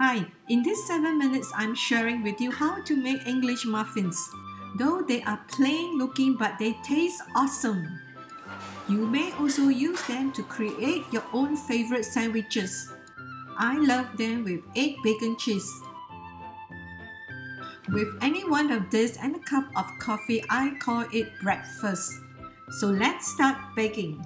Hi, in this 7 minutes I'm sharing with you how to make English muffins. Though they are plain looking but they taste awesome. You may also use them to create your own favorite sandwiches. I love them with egg bacon cheese. With any one of this and a cup of coffee, I call it breakfast. So let's start baking.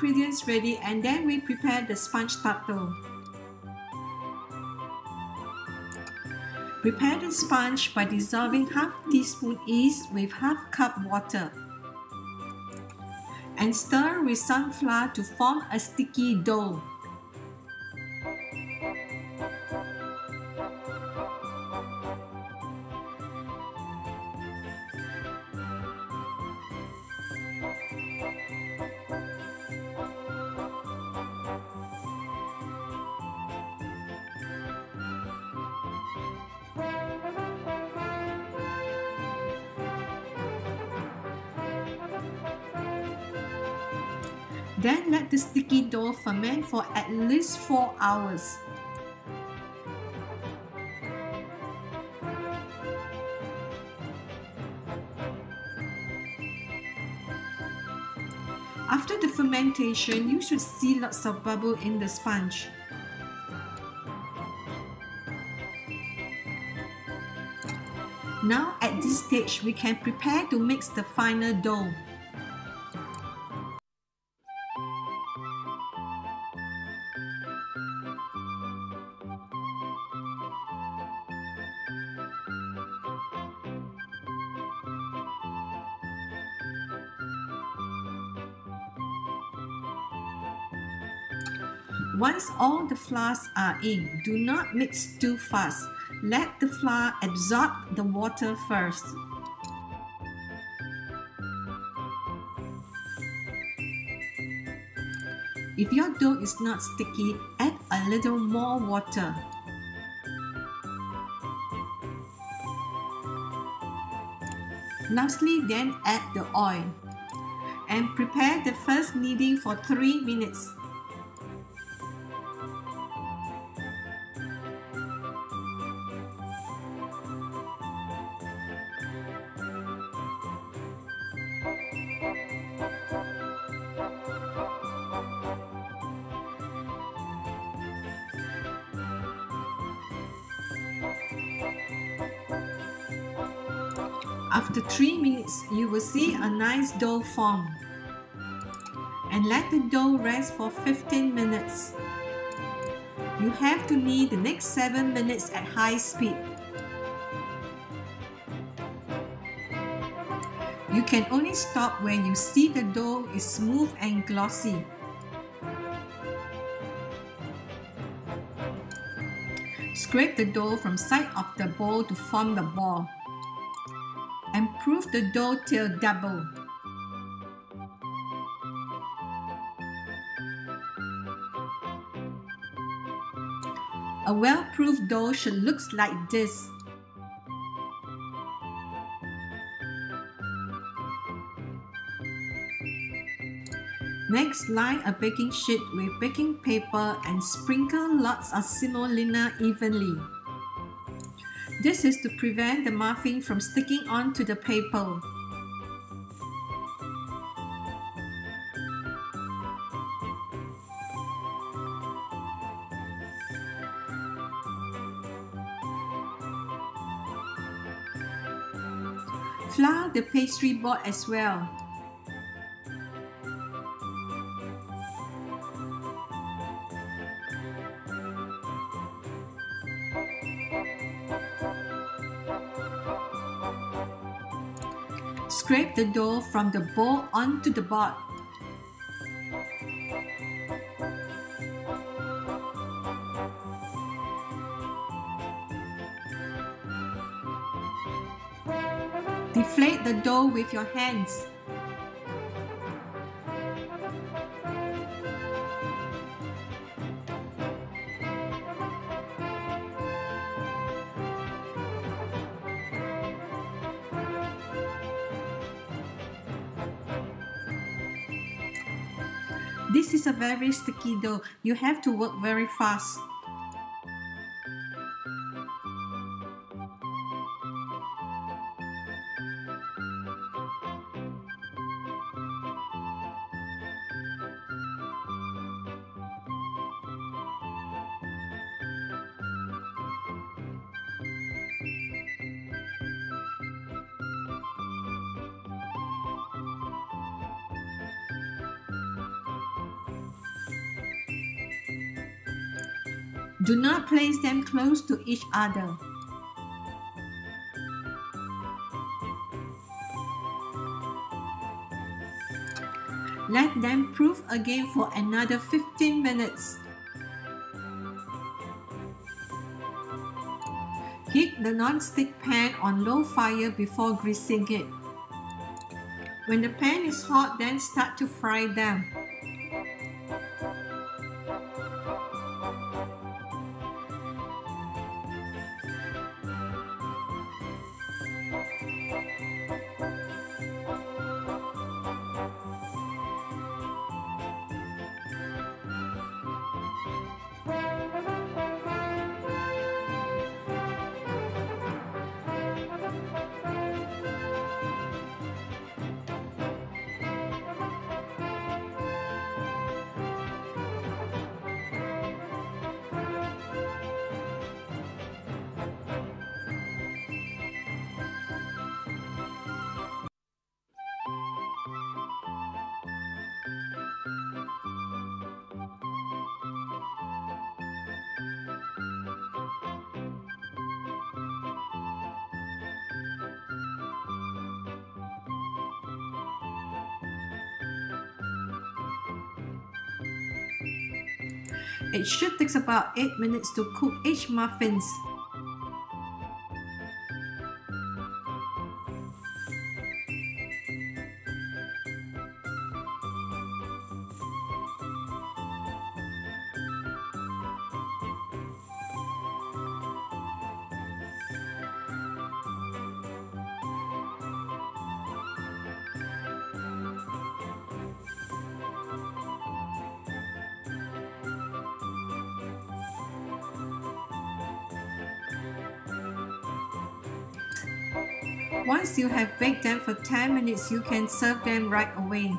Ingredients ready and then we prepare the sponge starter. Prepare the sponge by dissolving half teaspoon yeast with half cup water. And stir with some flour to form a sticky dough. Then let the sticky dough ferment for at least 4 hours. After the fermentation, you should see lots of bubble in the sponge. Now at this stage, we can prepare to mix the final dough. Once all the flours are in, do not mix too fast. Let the flour absorb the water first. If your dough is not sticky, add a little more water. Lastly, then add the oil and prepare the first kneading for 3 minutes. After 3 minutes, you will see a nice dough form. And let the dough rest for 15 minutes. You have to knead the next 7 minutes at high speed. You can only stop when you see the dough is smooth and glossy. Scrape the dough from side of the bowl to form the ball proof the dough till double. A well-proofed dough should look like this. Next, line a baking sheet with baking paper and sprinkle lots of semolina evenly. This is to prevent the muffin from sticking onto the paper. Flour the pastry board as well. Scrape the dough from the bowl onto the board. Deflate the dough with your hands. This is a very sticky dough. You have to work very fast. Do not place them close to each other. Let them proof again for another 15 minutes. Heat the non-stick pan on low fire before greasing it. When the pan is hot, then start to fry them. It should take about 8 minutes to cook each muffins. Once you have baked them for 10 minutes, you can serve them right away.